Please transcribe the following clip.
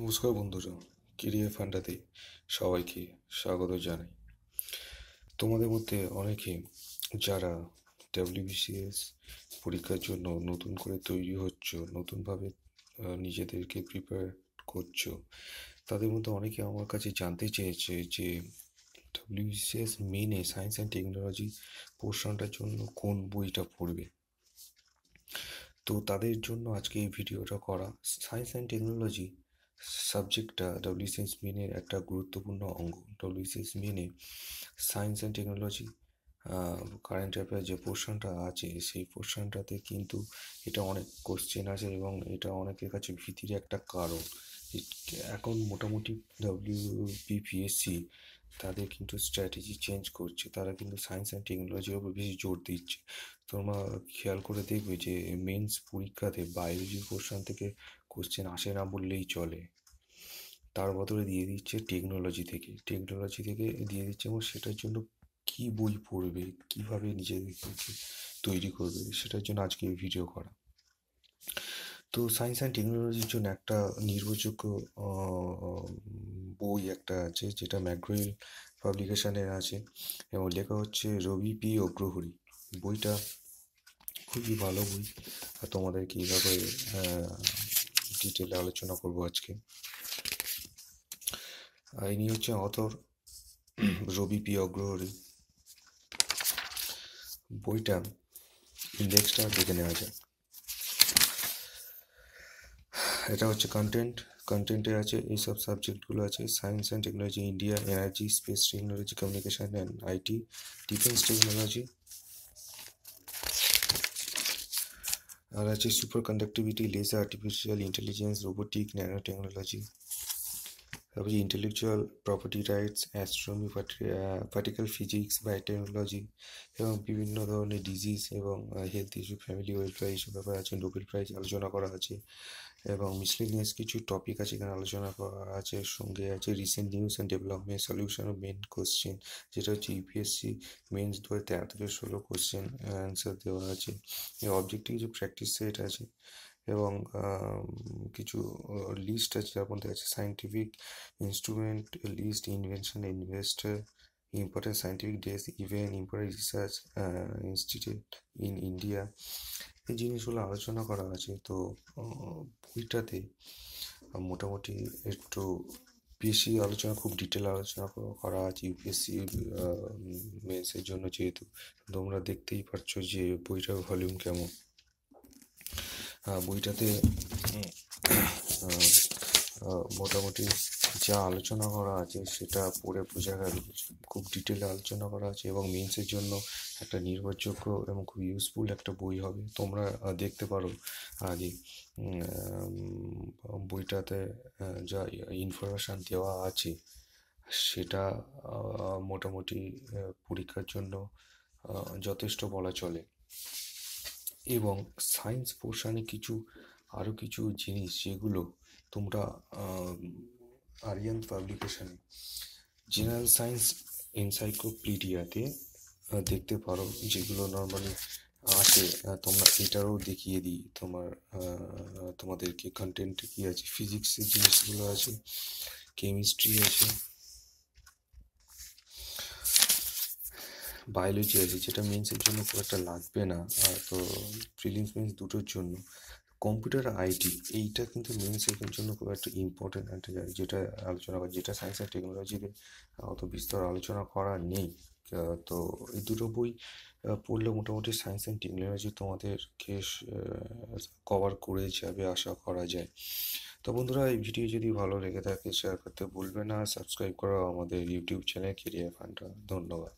নমস্কার বন্ধুরা কেরিয়ার ফান্ডাতে সবাইকে স্বাগত জানাই। তোমাদের মধ্যে অনেকে যারা ডাব্লিউবিসিএস পরীক্ষার জন্য নতুন করে তৈরি হচ্ছ, নতুনভাবে নিজেদেরকে প্রিপেয়ার করছ, তাদের মধ্যে অনেকে আমার কাছে জানতে চেয়েছে যে ডাব্লিউবিসিএস মেনে সায়েন্স অ্যান্ড টেকনোলজি পোর্শনটার জন্য কোন বইটা পড়বে। তো তাদের জন্য আজকে এই ভিডিওটা করা। সায়েন্স অ্যান্ড টেকনোলজি সাবজেক্টটা ডব্লিউ সি এস মেনের একটা গুরুত্বপূর্ণ অঙ্গ। ডব্লিউ সি এস মেনে science and technology current affair যে পোর্শনটা আছে, সেই পোর্শনটাতে কিন্তু এটা অনেক কোশ্চেন আছে এবং এটা অনেকের কাছে ভীতির একটা কারণ। এখন মোটামুটি ডব্লিউবিপিএসসি তাদের কিন্তু স্ট্র্যাটেজি চেঞ্জ করছে। তারা কিন্তু সায়েন্স অ্যান্ড টেকনোলজির উপর বেশি জোর দিচ্ছে। তোমরা খেয়াল করে দেখবে যে মেন্স পরীক্ষাতে বায়োলজি পোর্শন থেকে কোশ্চেন আসে না বললেই চলে। তার বদলে দিয়ে দিচ্ছে টেকনোলজি থেকে। টেকনোলজি থেকে দিয়ে দিচ্ছে এবং সেটার জন্য কি বই পড়বে, কীভাবে নিজেদেরকে তৈরি করবে, সেটার জন্য আজকে ভিডিও করা। তো সায়েন্স অ্যান্ড টেকনোলজির জন্য একটা নির্ভরযোগ্য বই একটা আছে, যেটা ম্যাকগ্রেল পাবলিকেশনের আছে। এবং লেখা হচ্ছে রবি পি অগ্রহরি। বইটা খুবই ভালো বই। আর তোমাদেরকে এইভাবে ডিটেলে আলোচনা করব আজকে। ইনি হচ্ছে অথর রবি পি অগ্রহরি। বইটা ইন্ডেক্সটা দেখে নেওয়া যাক। এটা হচ্ছে কন্টেন্ট কন্টেন্টে আছে এইসব সাবজেক্টগুলো আছে science and technology India energy space technology communication and IT defence technology আর আছে super conductivity laser artificial intelligence robotic nano technology তারপরে intellectual property rights astronomy particle physics biotechnology এবং বিভিন্ন ধরনের ডিজিজ এবং হেলথ ইস্যু ফ্যামিলি ওয়েলফেয়ার এইসব ব্যাপার আছে Nobel prize আলোচনা করা আছে, এবং মিসলেনিয়াস কিছু টপিক আছে এখানে আলোচনা করা আছে, সঙ্গে আছে recent news and development solution of main question যেটা হচ্ছে ইউপিএসসি মেন্স দু হাজার তেরো থেকে ষোলো কোশ্চেন অ্যান্সার দেওয়া আছে। অবজেক্টিভ কিছু প্র্যাকটিস সেট আছে এবং কিছু লিস্ট আছে যার মধ্যে আছে scientific instrument list invention investor important scientific days event important research institute in India এই জিনিসগুলো আলোচনা করা আছে। তো বইটাতে মোটামুটি একটু বেশি আলোচনা, খুব ডিটেল আলোচনা করা আছে। ইউপিএসসি মেন্সের জন্য যেহেতু তোমরা দেখতেই পারছ যে বইটার ভলিউম কেমন। বইটাতে মোটামুটি যা আলোচনা করা আছে সেটা পড়ে বোঝা গেল। খুব ডিটেলে আলোচনা করা আছে এবং মেন্সের জন্য একটা নির্ভরযোগ্য এবং খুব ইউজফুল একটা বই হবে। তোমরা দেখতে পারো আগে। বইটাতে যা ইনফরমেশান দেওয়া আছে সেটা মোটামুটি পরীক্ষার জন্য যথেষ্ট বলা চলে। এবং সায়েন্স পোর্শানে কিছু আরও কিছু জিনিস যেগুলো তোমরা আরিয়ান পাবলিকেশনে জেনারেল সায়েন্স এনসাইক্লোপিডিয়াতে দেখতে পারো, যেগুলো নর্মালি আছে তোমরা এটারও দেখিয়ে দিই, তোমার তোমাদেরকে কন্টেন্ট কী আছে ফিজিক্সের জিনিসগুলো আছে কেমিস্ট্রি আছে বায়োলজি আছে, যেটা মেন্সের জন্য খুব একটা লাগবে না। তো প্রিলিমস মেন্স দুটোর জন্য। কম্পিউটার আইটি এইটা কিন্তু মেন্সের জন্য খুব একটা ইম্পর্টেন্ট একটা যেটা আলোচনা করা যেটা সায়েন্স অ্যান্ড টেকনোলজিতে অত বিস্তর আলোচনা করা নেই। তো এই দুটো বই পড়লে মোটামুটি সায়েন্স অ্যান্ড টেকনোলজি তোমাদেরকে কভার করে যাবে, আশা করা যায়। তো বন্ধুরা, এই ভিডিও যদি ভালো লেগে থাকে শেয়ার করতে ভুলবে না। সাবস্ক্রাইব করো আমাদের ইউটিউব চ্যানেল কেরিয়ার ফান্ডা ধন্যবাদ।